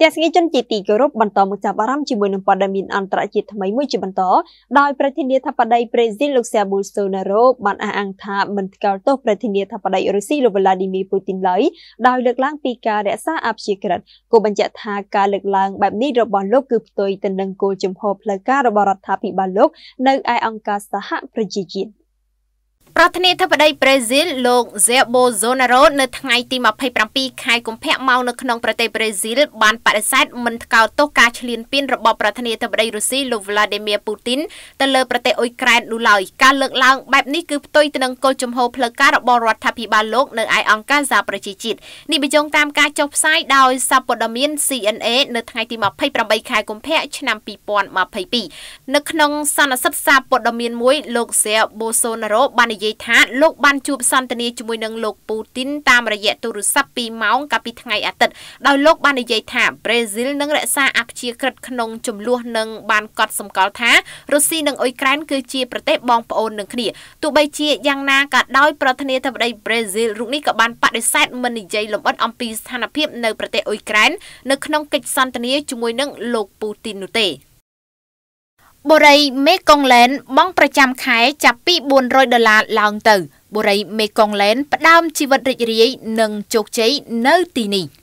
ទាំងស្ងីជនជាទីគោរពបន្តមកចាប់អារម្មណ៍ជាមួយនឹងព័ត៌មានអន្តរជាតិថ្មីមួយជាបន្តដោយប្រធានាធិបតីប្រេស៊ីលលោកសាប៊ូលសូណារ៉ូបានអះអាងថាមិនថ្កោលទោសប្រធានាធិបតីរុស្ស៊ីលោកវ្លាឌីមៀពូទីនឡើយដោយលើកឡើងពីការរក្សាអព្យាក្រឹតគូបញ្ជាក់ថាការលើកឡើងបែបនេះរបស់លោកគឺផ្ទុយទៅនឹងគោលជំហរផ្លូវការរបស់រដ្ឋាភិបាលលោកនៅឯអង្គការសហប្រជាជាតិ ប្រធានាធិបតីប្រេស៊ីលលោក Jair Bolsonaro នៅថ្ងៃទី27ខែកុម្ភៈមកនៅក្នុងប្រទេសប្រេស៊ីលបានបដិសេធមិនថ្កោលទោសការឈ្លានពានរបស់ប្រធានាធិបតីរុស្ស៊ីលោក Vladimir Putin ទៅលើប្រទេសអ៊ុយក្រែននោះឡើយការលើកឡើងបែបនេះគឺផ្ទុយទៅនឹងគោលជំហរផ្លូវការរបស់រដ្ឋាភិបាលលោកនៅឯអង្គការសហប្រជាជាតិនេះបញ្ជាក់តាមការចុះផ្សាយដោយសារព័ត៌មាន CNN នៅថ្ងៃទី28ខែកុម្ភៈឆ្នាំ2022នៅក្នុងសន្និសីទសារព័ត៌មានមួយលោក Jair Bolsonaro បាននិយាយយាយថាលោកបានជួបសន្ទនាជាមួយនឹងលោកពូទីនតាមរយៈទូរស័ព្ទ2ម៉ោងកាលពីថ្ងៃអាទិត្យដោយលោកបាននិយាយថាប្រេស៊ីលនឹងរក្សាអព្យាក្រឹតក្នុងចំនួននឹងបានកត់សម្គាល់ថារុស្ស៊ីនិងអ៊ុយក្រែនគឺជាប្រទេសបងប្អូននឹងគ្នាទោះបីជាយ៉ាងណាក៏ដោយប្រធានាធិបតីប្រេស៊ីលរូបនេះក៏បានបដិសេធមិននិយាយលម្អិតអំពីស្ថានភាពនៅប្រទេសអ៊ុយក្រែននៅក្នុងកិច្ចសន្ទនាជាមួយនឹងលោកពូទីននោះទេ បុរីមេកុងឡែនបង់ប្រចាំខែចាប់ពី400ដុល្លារឡើងទៅបុរីមេកុងឡែនផ្ដើមជីវិតរីករាយនិងជោគជ័យនៅទីនេះ។